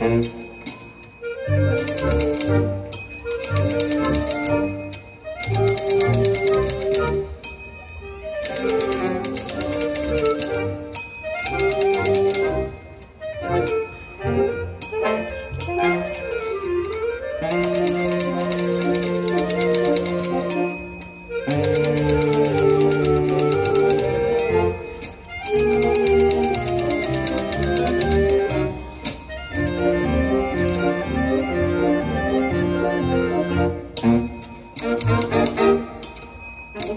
Mm-hmm.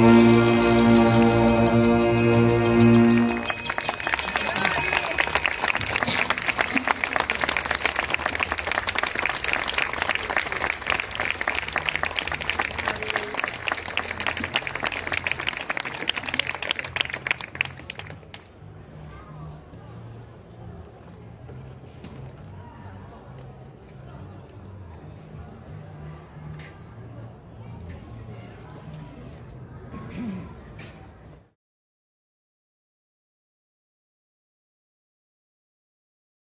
Mm-hmm.